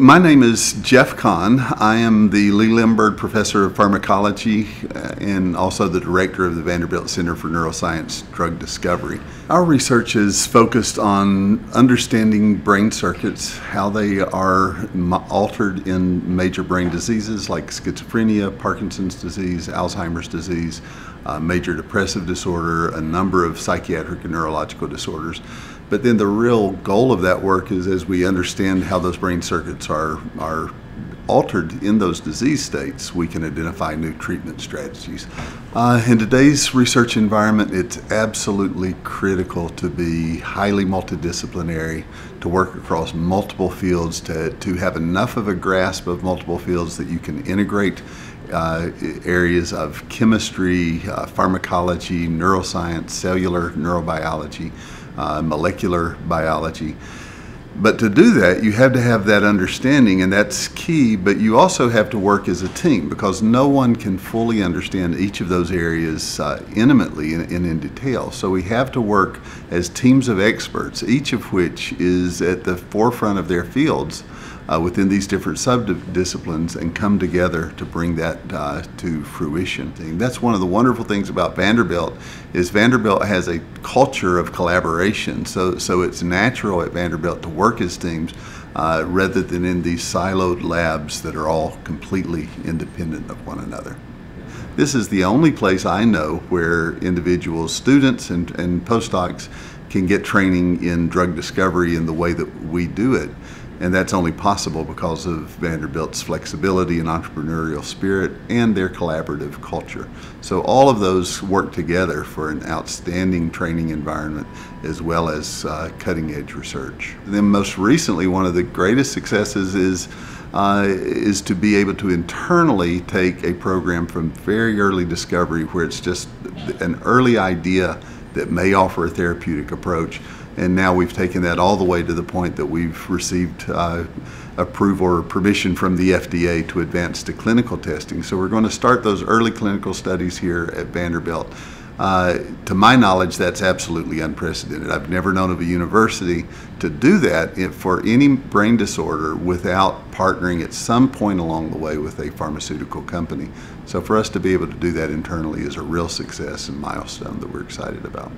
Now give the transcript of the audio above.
My name is Jeff Conn. I am the Lee Limbird Professor of Pharmacology uh, and also the Director of the Vanderbilt Center for Neuroscience Drug Discovery. Our research is focused on understanding brain circuits, how they are altered in major brain diseases like schizophrenia, Parkinson's disease, Alzheimer's disease, uh, major depressive disorder, a number of psychiatric and neurological disorders. But then the real goal of that work is as we understand how those brain circuits are, are altered in those disease states, we can identify new treatment strategies. Uh, in today's research environment, it's absolutely critical to be highly multidisciplinary, to work across multiple fields, to, to have enough of a grasp of multiple fields that you can integrate uh, areas of chemistry, uh, pharmacology, neuroscience, cellular neurobiology, uh, molecular biology. But to do that, you have to have that understanding, and that's key. But you also have to work as a team because no one can fully understand each of those areas uh, intimately and, and in detail. So we have to work as teams of experts, each of which is at the forefront of their fields uh, within these different subdisciplines and come together to bring that uh, to fruition. And that's one of the wonderful things about Vanderbilt is Vanderbilt has a culture of collaboration. So, so it's natural at Vanderbilt to work as teams uh, rather than in these siloed labs that are all completely independent of one another. This is the only place I know where individuals, students and, and postdocs can get training in drug discovery in the way that we do it. And that's only possible because of Vanderbilt's flexibility and entrepreneurial spirit and their collaborative culture. So all of those work together for an outstanding training environment as well as uh, cutting edge research. And then most recently, one of the greatest successes is uh, is to be able to internally take a program from very early discovery where it's just an early idea that may offer a therapeutic approach and now we've taken that all the way to the point that we've received uh, approval or permission from the FDA to advance to clinical testing. So we're going to start those early clinical studies here at Vanderbilt. Uh, to my knowledge, that's absolutely unprecedented. I've never known of a university to do that for any brain disorder without partnering at some point along the way with a pharmaceutical company. So for us to be able to do that internally is a real success and milestone that we're excited about.